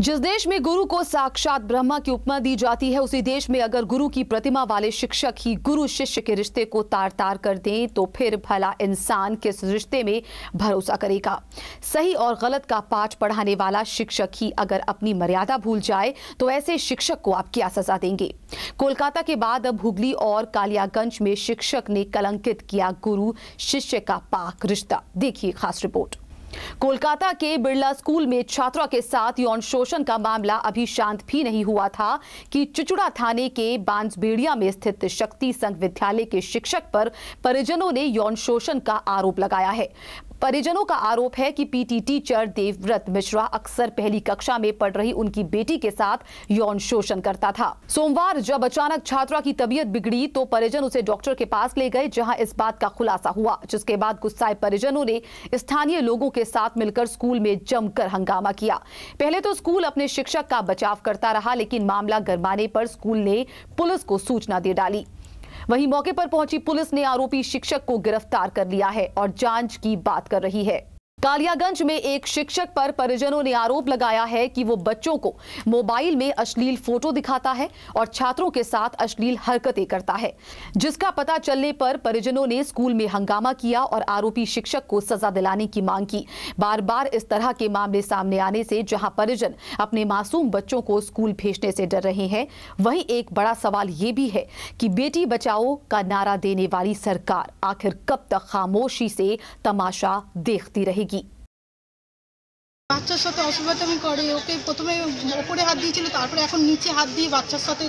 जिस देश में गुरु को साक्षात ब्रह्मा की उपमा दी जाती है, उसी देश में अगर गुरु की प्रतिमा वाले शिक्षक ही गुरु शिष्य के रिश्ते को तार तार कर दें तो फिर भला इंसान किस रिश्ते में भरोसा करेगा? सही और गलत का पाठ पढ़ाने वाला शिक्षक ही अगर अपनी मर्यादा भूल जाए तो ऐसे शिक्षक को आप क्या सजा देंगे। कोलकाता के बाद अब हुगली और कालियागंज में शिक्षक ने कलंकित किया गुरु शिष्य का पाक रिश्ता। देखिए खास रिपोर्ट। कोलकाता के बिरला स्कूल में छात्रा के साथ यौन शोषण का मामला अभी शांत भी नहीं हुआ था कि चिचुड़ा थाने के बांसबेड़िया में स्थित शक्ति संघ विद्यालय के शिक्षक पर परिजनों ने यौन शोषण का आरोप लगाया है। परिजनों का आरोप है कि पीटी टीचर देवव्रत मिश्रा अक्सर पहली कक्षा में पढ़ रही उनकी बेटी के साथ यौन शोषण करता था। सोमवार जब अचानक छात्रा की तबीयत बिगड़ी तो परिजन उसे डॉक्टर के पास ले गए, जहाँ इस बात का खुलासा हुआ, जिसके बाद गुस्साए परिजनों ने स्थानीय लोगों के साथ मिलकर स्कूल में जमकर हंगामा किया। पहले तो स्कूल अपने शिक्षक का बचाव करता रहा, लेकिन मामला गरमाने पर स्कूल ने पुलिस को सूचना दे डाली। वहीं मौके पर पहुँची पुलिस ने आरोपी शिक्षक को गिरफ़्तार कर लिया है और जाँच की बात कर रही है। कालियागंज में एक शिक्षक पर परिजनों ने आरोप लगाया है कि वो बच्चों को मोबाइल में अश्लील फ़ोटो दिखाता है और छात्रों के साथ अश्लील हरकतें करता है। जिसका पता चलने पर परिजनों ने स्कूल में हंगामा किया और आरोपी शिक्षक को सजा दिलाने की मांग की। बार बार इस तरह के मामले सामने आने से जहाँ परिजन अपने मासूम बच्चों को स्कूल भेजने से डर रहे हैं, वहीं एक बड़ा सवाल ये भी है कि बेटी बचाओ का नारा देने वाली सरकार आखिर कब तक खामोशी से तमाशा देखती रहेगी? বাচ্চার সাথে অসুবিধামি করে ওকে প্রথমে ওপরে হাত দিয়েছিল তারপরে এখন নিচে হাত দিয়ে বাচ্চার সাথে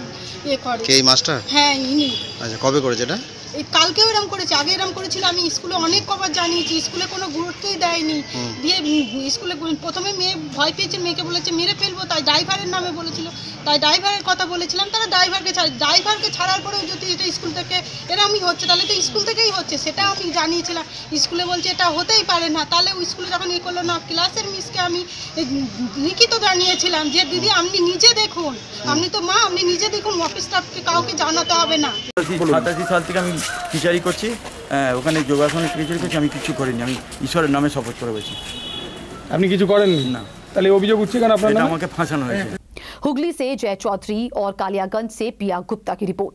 এ করে। কে এই মাস্টার? হ্যাঁ ইনি। আচ্ছা কবে করেছে এটা? এই কালকেও এরম করেছে আগে এরম করেছিল আমি স্কুলে অনেক কবার জানিয়েছি স্কুলে কোনো গুরুত্বই দেয়নি। দিয়ে স্কুলে প্রথমে মেয়ে ভয় পেয়েছে মেয়েকে বলেছে মেরে ফেলব। তাই ড্রাইভারের নামে বলেছিল তাই ড্রাইভারের কথা বলেছিলাম তারা ড্রাইভারকে ছাড় ড্রাইভারকে ছাড়ার পরেও যদি এটা স্কুল থেকে এরমই হচ্ছে তাহলে তো স্কুল থেকেই হচ্ছে সেটা আমি জানিয়েছিলাম। স্কুলে বলছে এটা হতেই পারে না। তাহলে ওই স্কুলে যখন ইয়ে করল না ক্লাসের মিসকে আমি লিখিত জানিয়েছিলাম যে দিদি আপনি নিজে দেখুন আপনি তো মা আপনি নিজে দেখুন অফিস স্টাফকে কাউকে জানাতে হবে না। সাতাশি সাল থেকে আমি টিচারি করছি হ্যাঁ, ওখানে যোগাসনে টিচারি করছি আমি কিছু করিনি আমি ঈশ্বরের নামে শপথ করে বলছি আপনি কিছু করেন না তাহলে অভিযোগ উঠছে কেন আপনার এটা নামে আমাকে ফাঁসানো হয়েছে हुगली से जय चौधरी और कालियागंज से पिया गुप्ता की रिपोर्ट